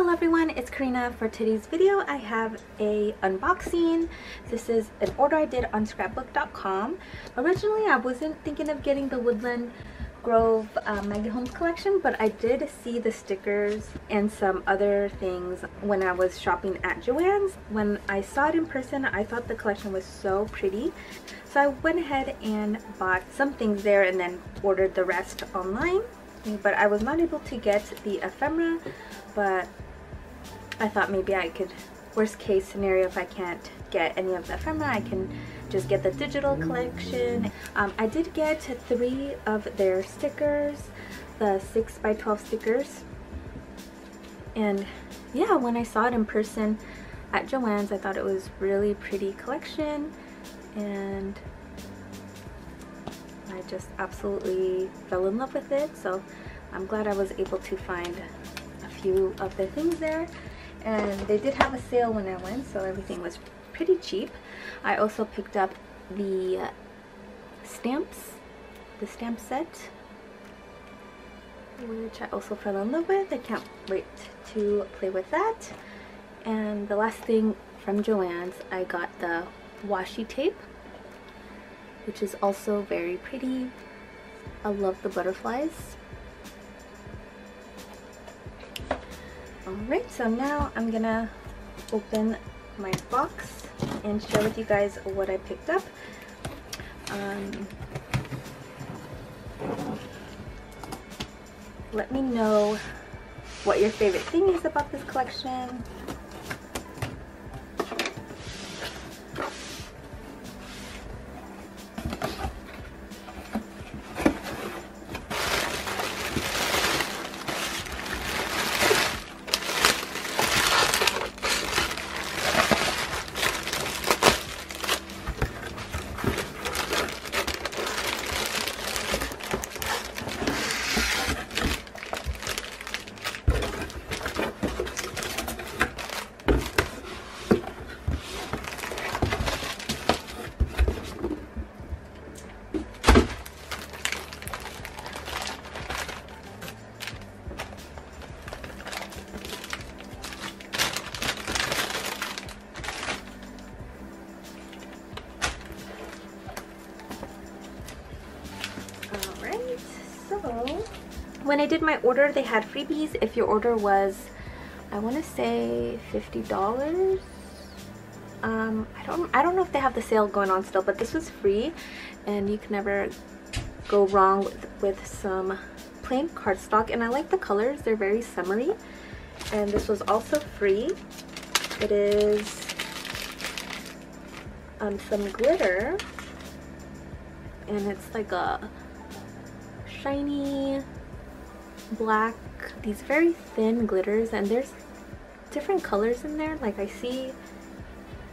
Hello everyone, it's Carina. For today's video, I have a unboxing. This is an order I did on scrapbook.com. Originally, I wasn't thinking of getting the Woodland Grove uh, Maggie Holmes collection, but I did see the stickers and some other things when I was shopping at Joann's. When I saw it in person, I thought the collection was so pretty. So I went ahead and bought some things there and then ordered the rest online. But I was not able to get the ephemera, but I thought maybe I could, worst case scenario, if I can't get any of the ephemera, I can just get the digital collection. Um, I did get three of their stickers, the 6 by 12 stickers. And yeah, when I saw it in person at Joann's, I thought it was really pretty collection. And I just absolutely fell in love with it. So I'm glad I was able to find a few of the things there. And they did have a sale when I went, so everything was pretty cheap. I also picked up the stamps, the stamp set, which I also fell in love with. I can't wait to play with that. And the last thing from Joann's, I got the washi tape, which is also very pretty. I love the butterflies. Alright, so now I'm gonna open my box and share with you guys what I picked up. Um, let me know what your favorite thing is about this collection. When I did my order, they had freebies. If your order was, I want to say $50. Um, I don't, I don't know if they have the sale going on still, but this was free, and you can never go wrong with, with some plain cardstock. And I like the colors; they're very summery. And this was also free. It is um, some glitter, and it's like a shiny black, these very thin glitters, and there's different colors in there. Like I see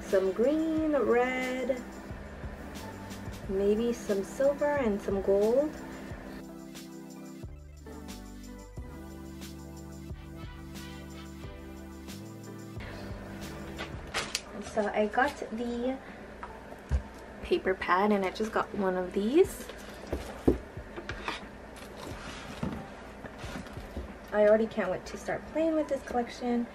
some green, red, maybe some silver and some gold. So I got the paper pad and I just got one of these. I already can't wait to start playing with this collection.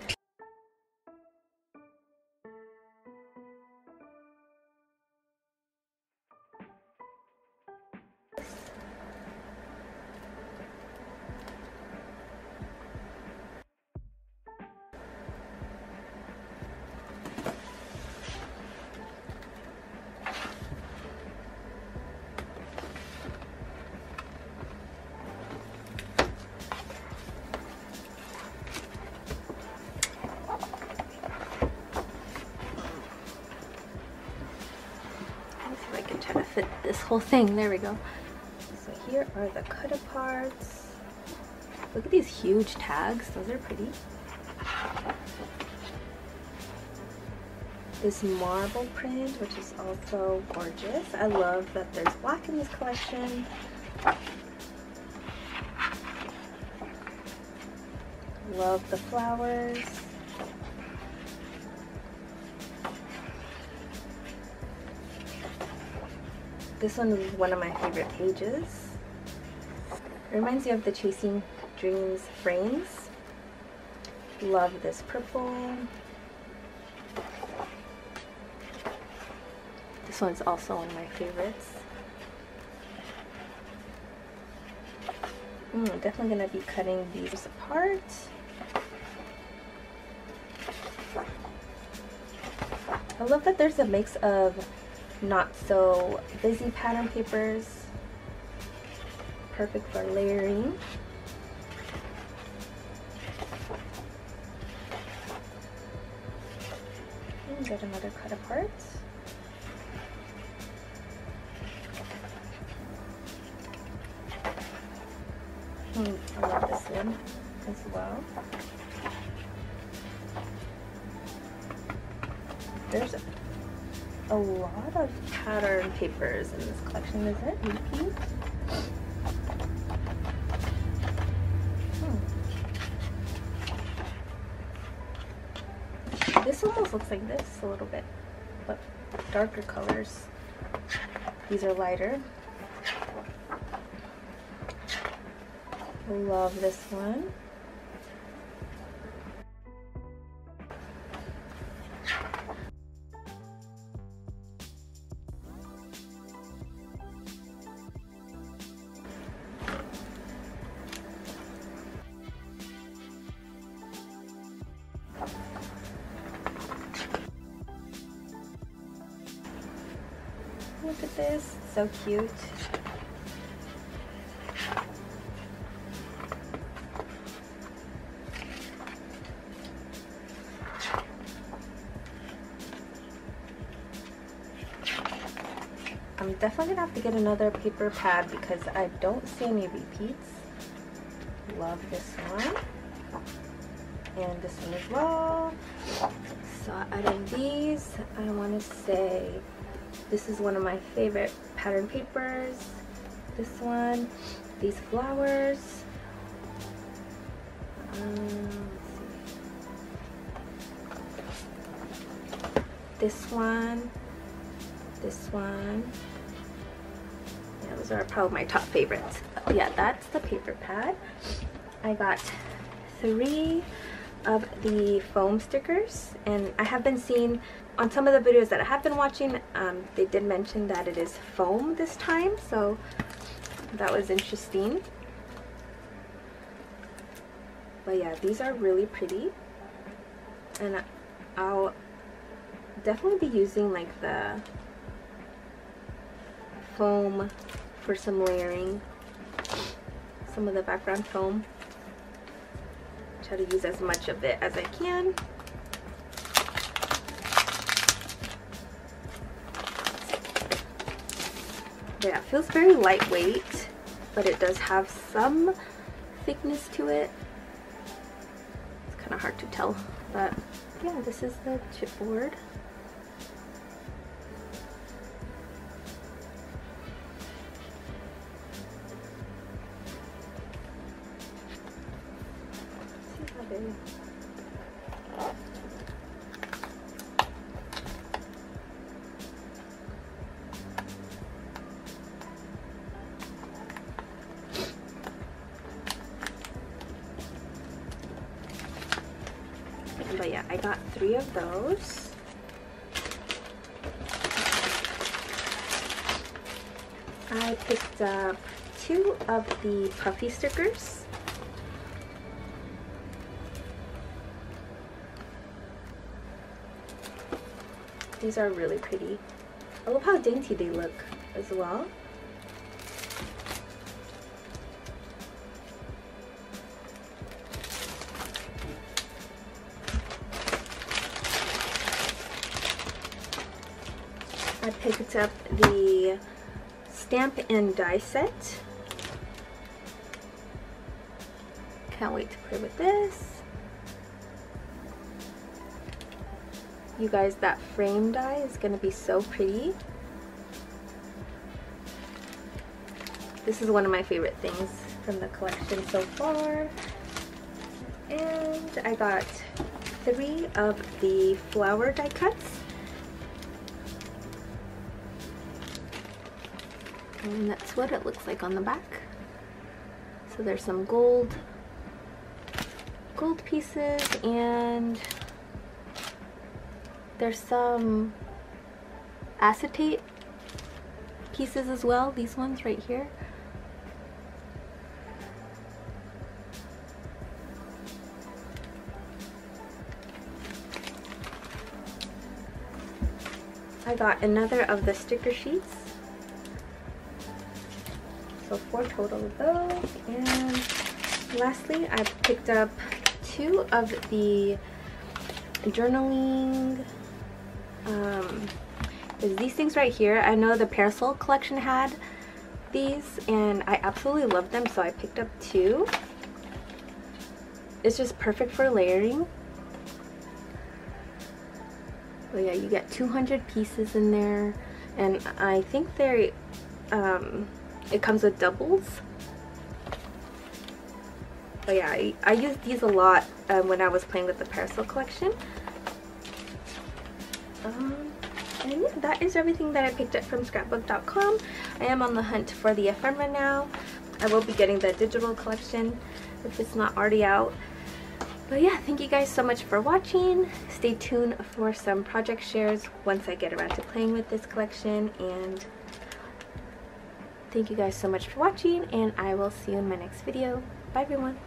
Fit this whole thing. There we go. So here are the cut aparts. Look at these huge tags. Those are pretty. This marble print, which is also gorgeous. I love that there's black in this collection. Love the flowers. This one is one of my favorite pages. It reminds me of the Chasing Dreams frames. Love this purple. This one's also one of my favorites. Mm, definitely to be cutting these apart. I love that there's a mix of not so busy pattern papers. Perfect for layering. And get another cut apart. Mm, I love this one as well. There's a lot of pattern papers in this collection, is it? Hmm. This almost looks like this a little bit, but darker colors. These are lighter. Love this one. Look at this, so cute. I'm definitely gonna have to get another paper pad because I don't see any repeats. Love this one. And this one as well. So adding these, I wanna say this is one of my favorite pattern papers. This one, these flowers. Um, this one, this one. Yeah, those are probably my top favorites. Oh, yeah, that's the paper pad. I got three of the foam stickers and I have been seeing on some of the videos that I have been watching um, they did mention that it is foam this time so that was interesting. But yeah these are really pretty and I'll definitely be using like the foam for some layering some of the background foam try to use as much of it as I can. Yeah, it feels very lightweight, but it does have some thickness to it. It's kind of hard to tell, but yeah, this is the chipboard. I got three of those. I picked up two of the puffy stickers. These are really pretty. I love how dainty they look as well. I picked up the stamp and die set. Can't wait to play with this. You guys, that frame die is going to be so pretty. This is one of my favorite things from the collection so far. And I got three of the flower die cuts. And that's what it looks like on the back. So there's some gold, gold pieces and there's some acetate pieces as well these ones right here I got another of the sticker sheets so four total of those and lastly I picked up two of the journaling um, these things right here. I know the Parasol collection had these and I absolutely love them so I picked up two. It's just perfect for layering. But yeah, you get 200 pieces in there and I think they're, um, it comes with doubles. But yeah, I, I used these a lot um, when I was playing with the Parasol collection. Um, and yeah, that is everything that I picked up from scrapbook.com. I am on the hunt for the ephemera now. I will be getting the digital collection if it's not already out. But yeah, thank you guys so much for watching. Stay tuned for some project shares once I get around to playing with this collection. And thank you guys so much for watching and I will see you in my next video. Bye everyone.